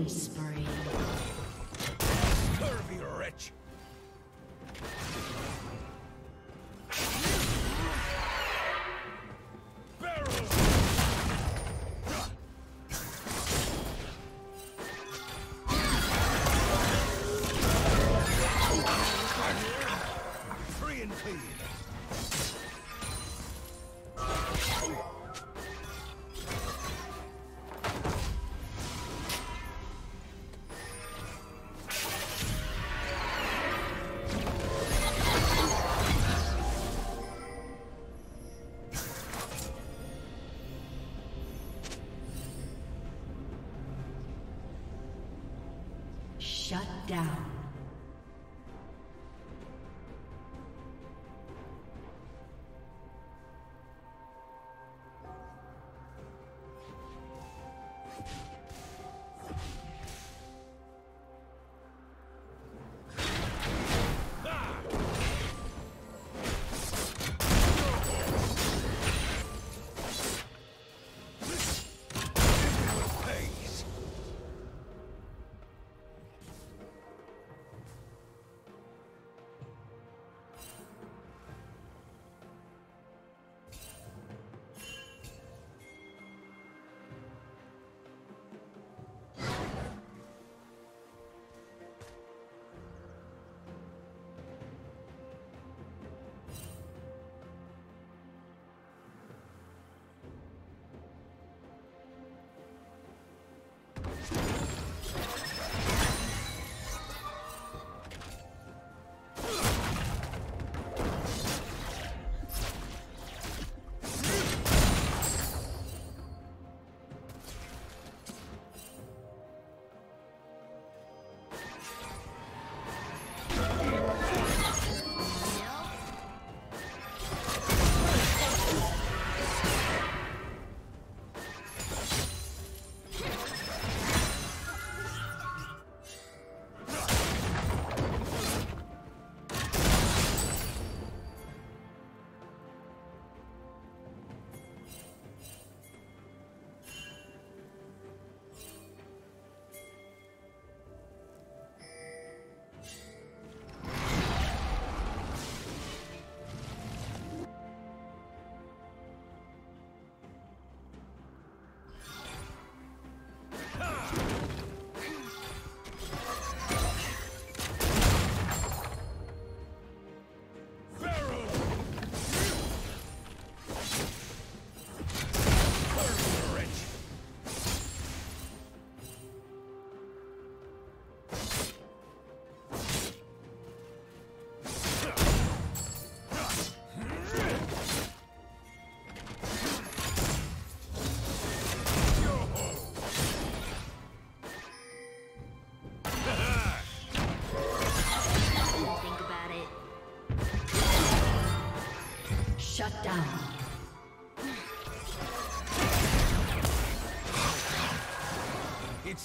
Killing down.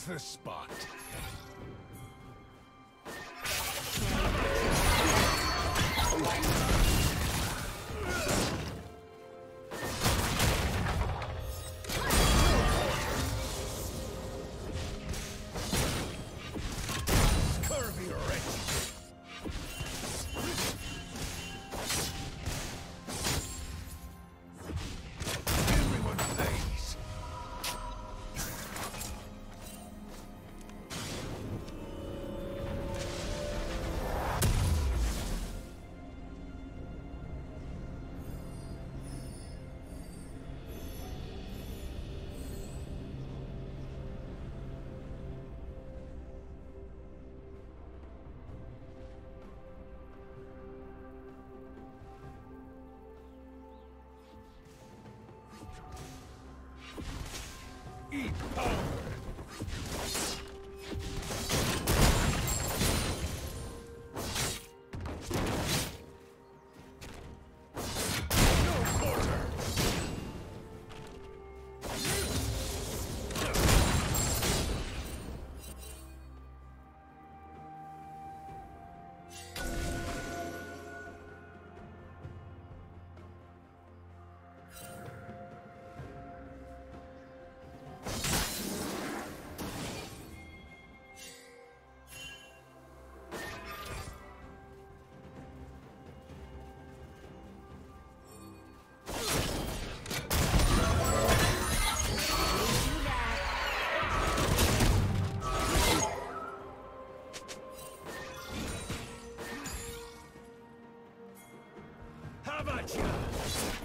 The spot. Eat power! たち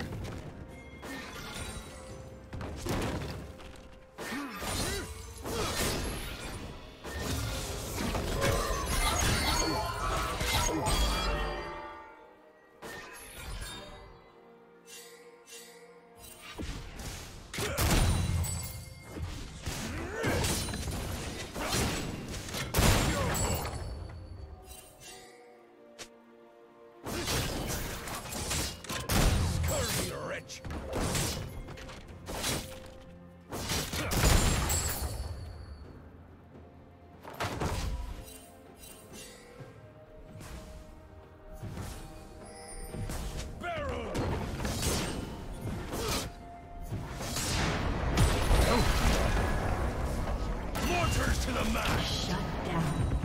the! Shut down.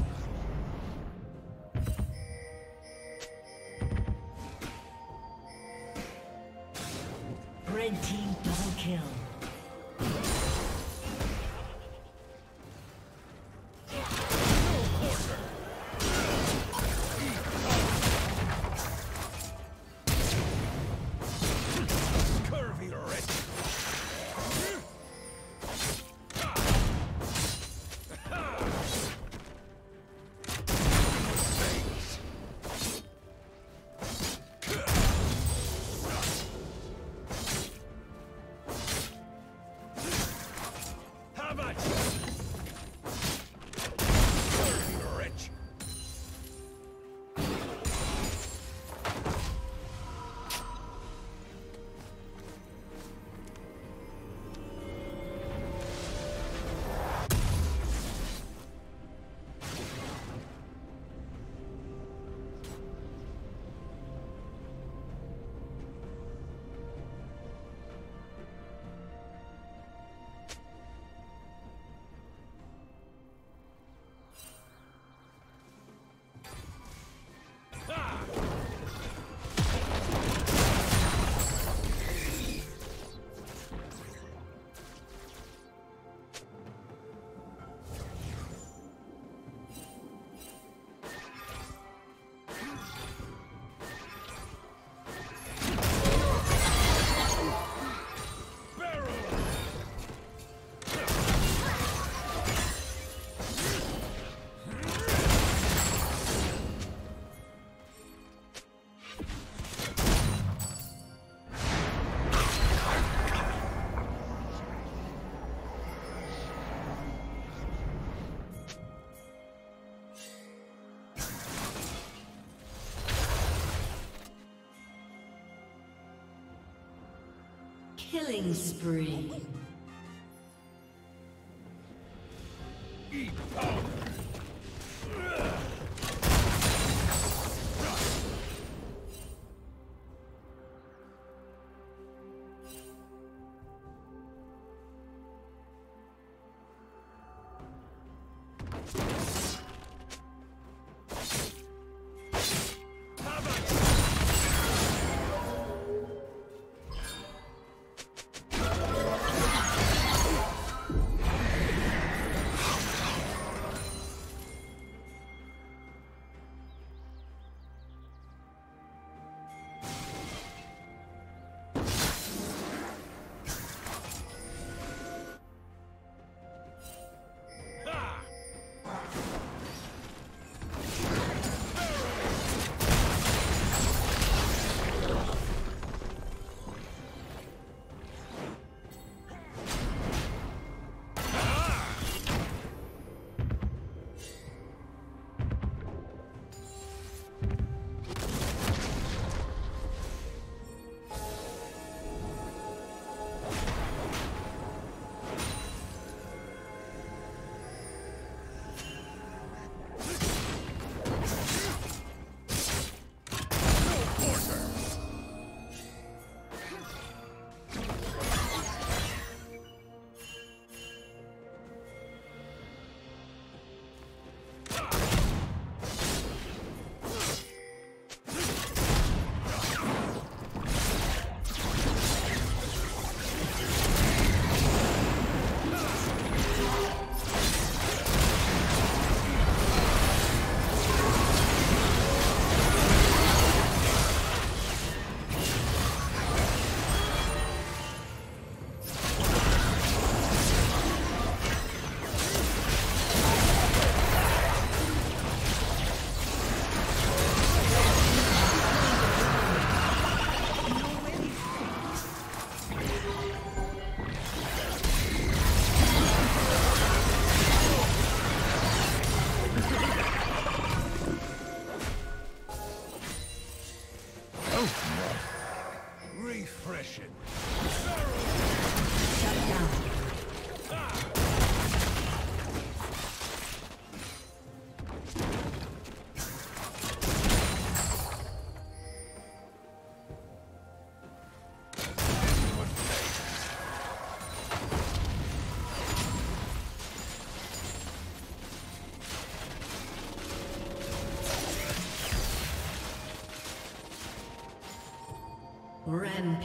Killing spree.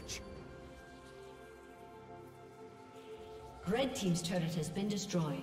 damage! Red Team's turret has been destroyed.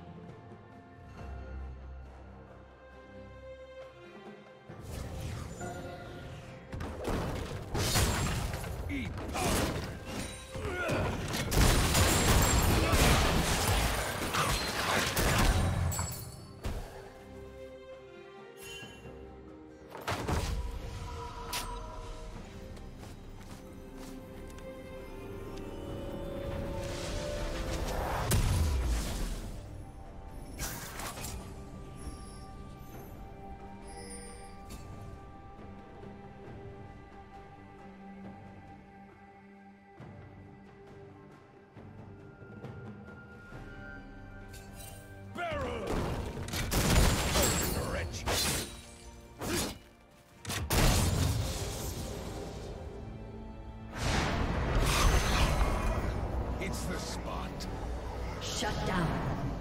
How about you? Killing spree. Shut down.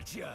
Gotcha!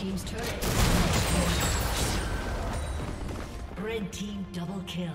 Team's turret. Red Team double kill.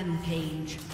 Rampage.